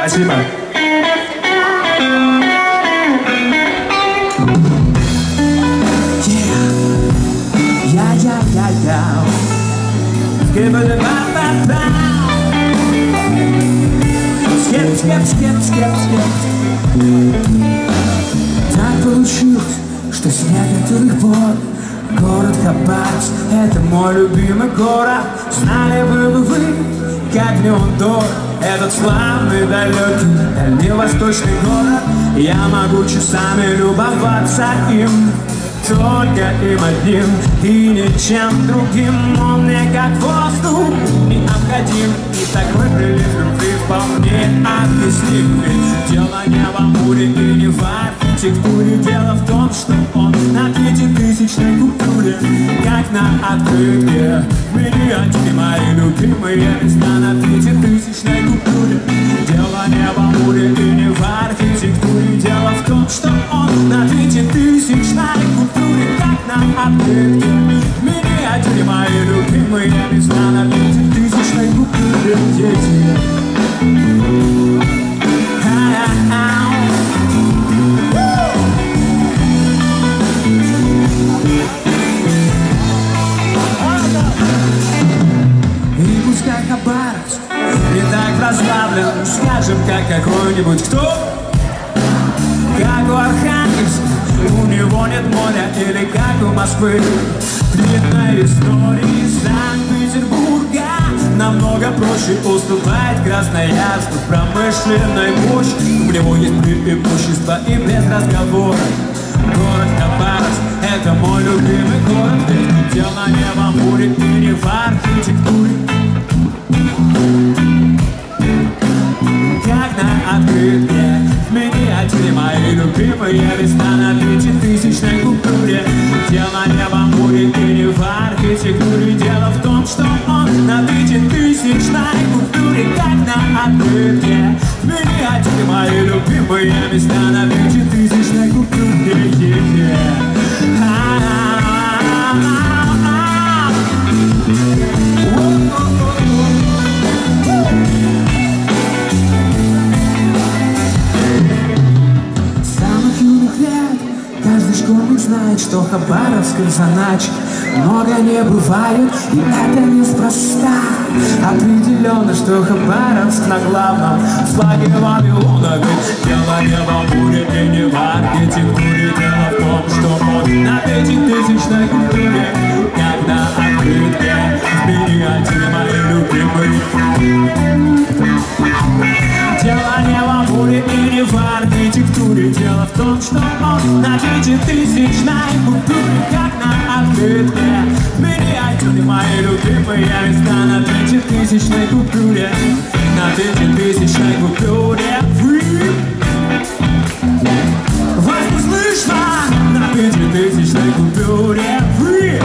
Спасибо. Yeah, yeah, yeah, yeah. Skip it, ba, ba, ba. Skip, skip, skip, skip, skip. Так получилось, что с некоторых пор Город Хабаровск — это мой любимый город Знали бы вы, как мне он дорог Этот славный, далекий, дальневосточный город. Я могу часами любоваться им только им одним И ничем другим. Он мне любви вполне объясним Ведь дело не в амуре и не в архитектуре. Дело в том, что он на пятитысячной культуре Как на открытке. В миниатюре мои любимые места На пятитысячной культуре Дело не в амуре и не в архитектуре. Дело в том, что он на пятитысячной культуре Как на открытке Пускай Хабаровск не так прославлен Скажем, как какой-нибудь кто? Как у Архангельска У него нет моря Или как у Москвы? Длинной истории Санкт-Петербурга Намного проще уступает Красноярску Промышленной мощи. У него есть преимущества и без разговора. Город Хабаровск — это мой любимый город. Ведь дело не в амуре и не в архитектуре Дело в том, что он на пятитысячной культуре Как на открытке миниатюре мои любимые места на пятитысячной культуре каждый школьник знает, что Хабаровск в заначке много не бывает, и это неспроста. Определенно, что Хабаровск на главном флаге Вавилона, ведь дело не в амуре и не в архитектуре, дело в том, что он на пятитысячной культуре, не в амуре и не в архитектуре. Дело в том, что он на пятитысячной культуре Как на открытке В миниатюре мои любимые места На пятитысячной культуре На пятитысячной Free. Вас не слышно! На пятитысячной культуре Free.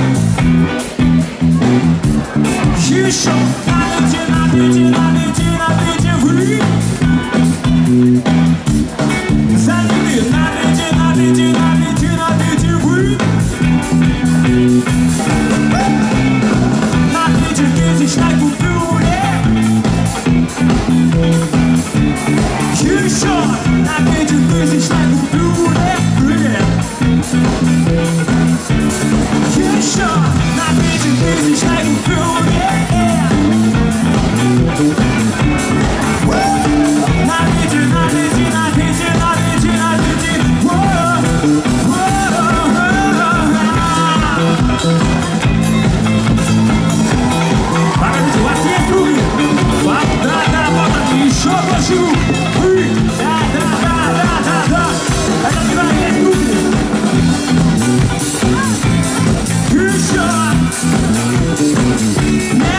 Еще Thank